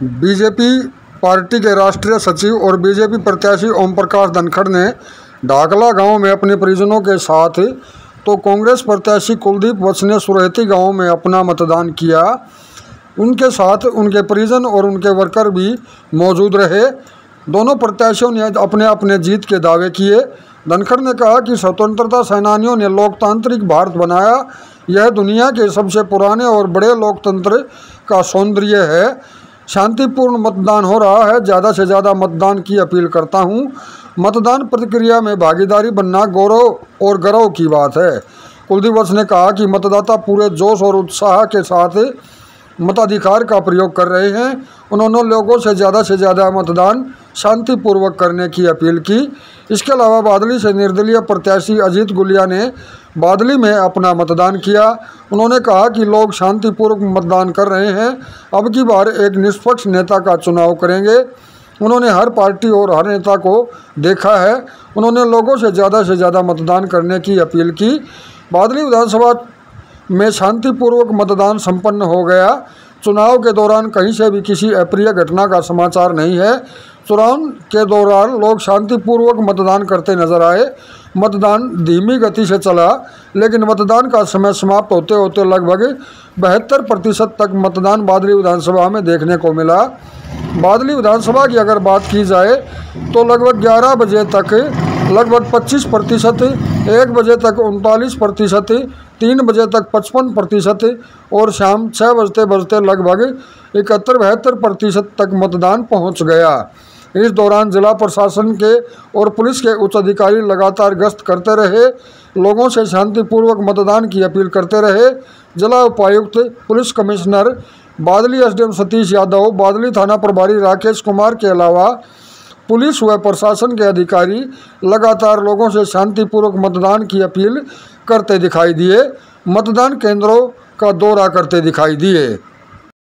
BJP party के राष्ट्रीय सचिव और बीजेपी प्रत्याशी ओम प्रकाश धनखड़ ने ढाकला गाँव में अपने परिजनों के साथ तो कांग्रेस प्रत्याशी कुलदीप वत्स ने सुरहती गाँव में अपना मतदान किया। उनके साथ उनके परिजन और उनके वर्कर भी मौजूद रहे। दोनों प्रत्याशियों ने अपने अपने जीत के दावे किए। धनखड़ ने कहा कि स्वतंत्रता सेनानियों ने लोकतांत्रिक भारत बनाया। यह दुनिया के सबसे पुराने और बड़े लोकतंत्र का सौंदर्य है। शांतिपूर्ण मतदान हो रहा है। ज़्यादा से ज़्यादा मतदान की अपील करता हूँ। मतदान प्रक्रिया में भागीदारी बनना गौरव और गर्व की बात है। कुलदीप वत्स ने कहा कि मतदाता पूरे जोश और उत्साह के साथ मताधिकार का प्रयोग कर रहे हैं। उन्होंने लोगों से ज़्यादा से ज़्यादा मतदान शांतिपूर्वक करने की अपील की। इसके अलावा बादली से निर्दलीय प्रत्याशी अजीत गुलिया ने बादली में अपना मतदान किया। उन्होंने कहा कि लोग शांतिपूर्वक मतदान कर रहे हैं। अब की बार एक निष्पक्ष नेता का चुनाव करेंगे। उन्होंने हर पार्टी और हर नेता को देखा है। उन्होंने लोगों से ज़्यादा से ज़्यादा मतदान करने की अपील की। बादली विधानसभा में शांतिपूर्वक मतदान संपन्न हो गया। चुनाव के दौरान कहीं से भी किसी अप्रिय घटना का समाचार नहीं है। चुनाव के दौरान लोग शांतिपूर्वक मतदान करते नज़र आए। मतदान धीमी गति से चला, लेकिन मतदान का समय समाप्त होते होते लगभग बहत्तर प्रतिशत तक मतदान बादली विधानसभा में देखने को मिला। बादली विधानसभा की अगर बात की जाए तो लगभग 11 बजे तक लगभग 25 प्रतिशत, एक बजे तक उनतालीस प्रतिशत, तीन बजे तक पचपन प्रतिशत और शाम छः बजते बजते लगभग इकहत्तर बहत्तर प्रतिशत तक मतदान पहुँच गया। इस दौरान जिला प्रशासन के और पुलिस के उच्च अधिकारी लगातार गश्त करते रहे। लोगों से शांतिपूर्वक मतदान की अपील करते रहे। जिला उपायुक्त, police commissioner, Badli SDM Satish Yadav, Badli थाना प्रभारी राकेश कुमार के अलावा पुलिस व प्रशासन के अधिकारी लगातार लोगों से शांतिपूर्वक मतदान की अपील करते दिखाई दिए। मतदान केंद्रों का दौरा करते दिखाई दिए।